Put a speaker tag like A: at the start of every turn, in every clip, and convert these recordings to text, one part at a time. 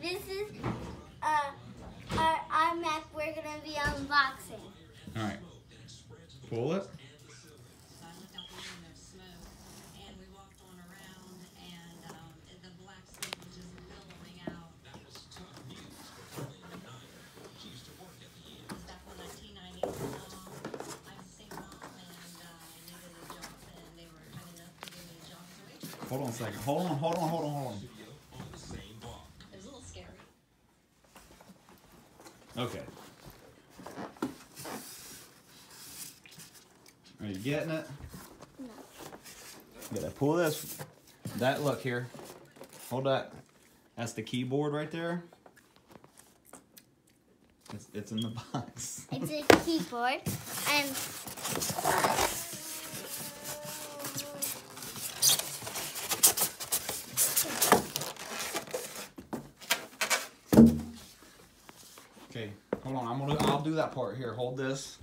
A: This is uh, our iMac we're gonna be unboxing.
B: All right. Pull it.
C: So I looked out the window, there's smoke, and we walked on around, and the black smoke was just billowing out. It's back on 1990. I was a single mom, and I needed a job, and they were kind enough to give me a job as a waitress.
B: Hold on a second. Hold on. Hold on. Hold on. Hold on.
C: It was a little scary.
B: Okay. Are you getting it?
A: No.
B: Gotta pull this. That look here. Hold that. That's the keyboard right there. It's, it's in the box.
A: It's a keyboard and
B: Okay, hold on. I'm gonna. I'll do that part here. Hold this.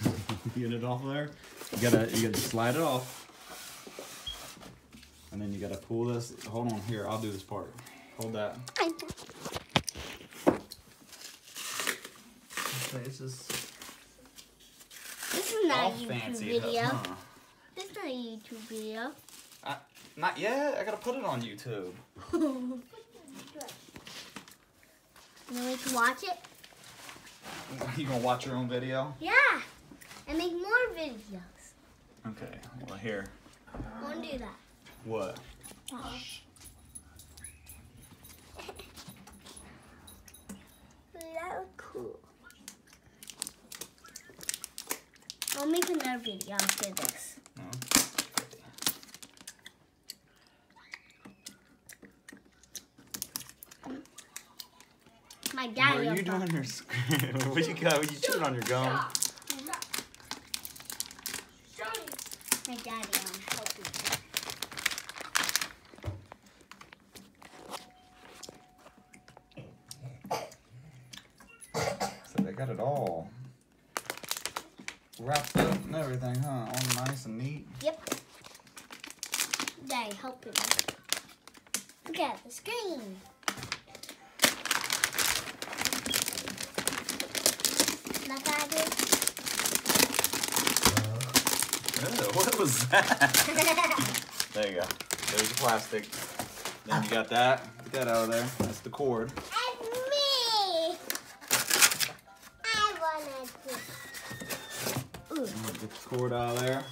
B: Get it off there. You gotta. You gotta slide it off. And then you gotta pull this. Hold on here. I'll do this part. Hold that. Okay, this is
A: this is not
B: all
A: a YouTube
B: fancy.
A: video.
B: Huh?
A: This is not a YouTube video.
B: I, not yet. I gotta put it on YouTube.
A: and then we can watch it.
B: You gonna watch your own video?
A: Yeah, and make more videos.
B: Okay. Well, here.
A: I want to do that.
B: What?
A: that was cool. I'll make another video after this.
B: No.
A: My
B: What are you doing on your screen? what you got? What you chewing on your gum?
A: My daddy um, will help me.
B: So they got it all wrapped up and everything, huh? All nice and neat.
A: Yep. Daddy helping me. Look at the screen. Like I did.
B: Ew, what was that? there you go. There's the plastic. Then you ah. got that. Get that out of there. That's the cord.
A: And me. I wanted to. Ooh.
B: Get the cord out of there.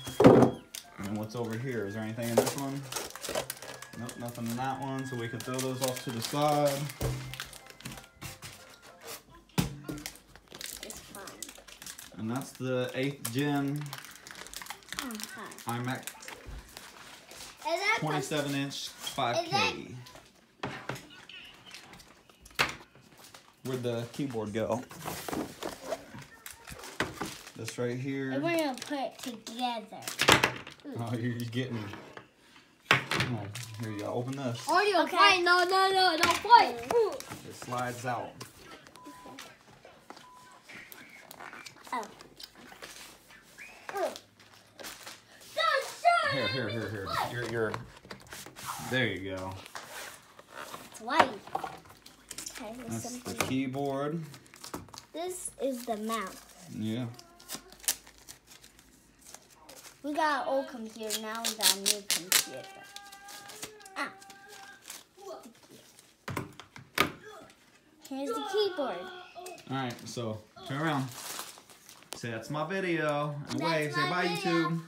B: And what's over here? Is there anything in this one? Nope, nothing in that one. So we can throw those off to the side. And that's the 8th gen
A: Uh-huh.
B: iMac
A: Is that
B: 27 inch 5K. Where'd the keyboard go? This right
A: And
B: here.
A: we're gonna put it together.
B: Oh, you're just getting. Come on, here you go. Open this.
A: Audio okay. fight. No, no, no, no fight.
B: It slides out.
A: Oh. Oh.
B: Here, here, here, here. You're, you're. There you go.
A: It's white. Okay, there's
B: That's the keyboard.
A: This is the mouse.
B: Yeah.
A: We got an old computer, now we got a new computer. Ah. Here's the keyboard.
B: All right, so turn around. Say that's my video. And
A: That's
B: wave. Say bye,
A: video.
B: YouTube.